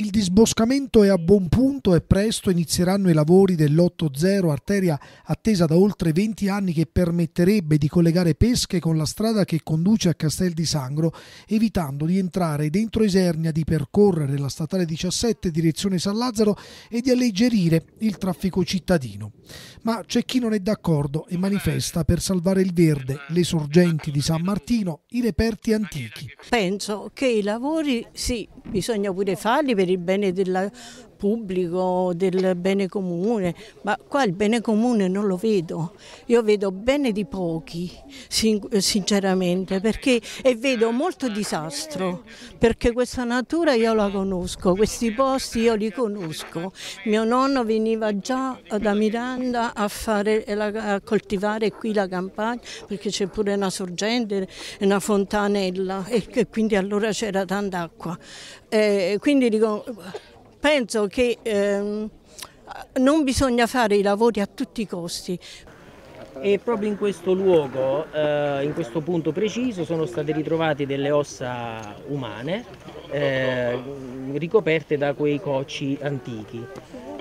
Il disboscamento è a buon punto e presto inizieranno i lavori dell'8-0, arteria attesa da oltre 20 anni che permetterebbe di collegare Pesche con la strada che conduce a Castel di Sangro, evitando di entrare dentro Isernia, di percorrere la statale 17 direzione San Lazzaro e di alleggerire il traffico cittadino. Ma c'è chi non è d'accordo e manifesta per salvare il verde, le sorgenti di San Martino, i reperti antichi. Penso che i lavori sì, bisogna pure farli per il bene del pubblico, del bene comune, ma qua il bene comune non lo vedo, io vedo bene di pochi, sinceramente, perché e vedo molto disastro, perché questa natura io la conosco, questi posti io li conosco. Mio nonno veniva già da Miranda a, fare, a coltivare qui la campagna, perché c'è pure una sorgente, una fontanella e quindi allora c'era tanta acqua. Eh, quindi dico, penso che ehm, non bisogna fare i lavori a tutti i costi. E proprio in questo luogo, eh, in questo punto preciso, sono state ritrovate delle ossa umane eh, ricoperte da quei cocci antichi.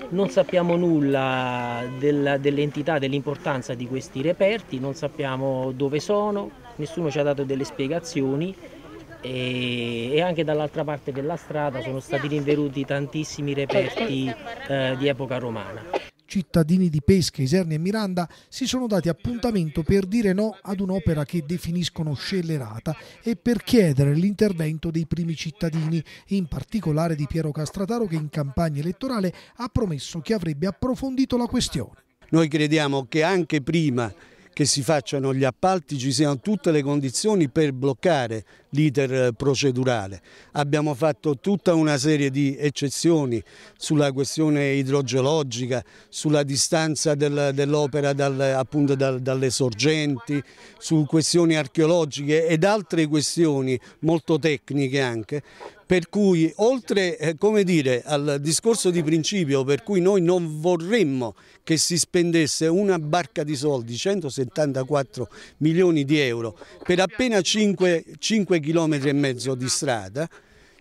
Non sappiamo nulla dell'entità, dell'importanza di questi reperti, non sappiamo dove sono, nessuno ci ha dato delle spiegazioni e, e anche dall'altra parte della strada sono stati rinvenuti tantissimi reperti eh, di epoca romana. Cittadini di Pesca, Isernia e Miranda si sono dati appuntamento per dire no ad un'opera che definiscono scellerata e per chiedere l'intervento dei primi cittadini, in particolare di Piero Castrataro che in campagna elettorale ha promesso che avrebbe approfondito la questione. Noi crediamo che anche prima che si facciano gli appalti ci siano tutte le condizioni per bloccare l'iter procedurale. Abbiamo fatto tutta una serie di eccezioni sulla questione idrogeologica, sulla distanza del, dell'opera dal, dal, dalle sorgenti, su questioni archeologiche ed altre questioni molto tecniche anche, per cui oltre eh, dire, al discorso di principio per cui noi non vorremmo che si spendesse una barca di soldi, 174 milioni di euro, per appena 5, 5 km e mezzo di strada,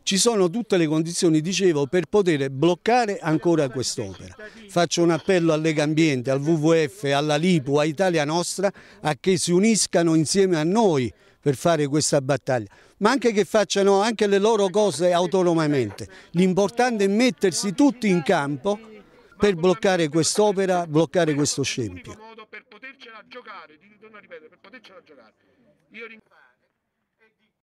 ci sono tutte le condizioni, dicevo, per poter bloccare ancora quest'opera. Faccio un appello al Lega Ambiente, al WWF, alla Lipu, a Italia Nostra, a che si uniscano insieme a noi per fare questa battaglia, ma anche che facciano anche le loro cose autonomamente. L'importante è mettersi tutti in campo per bloccare quest'opera, bloccare questo scempio. Per potercela giocare, ripetere, per potercela giocare. Io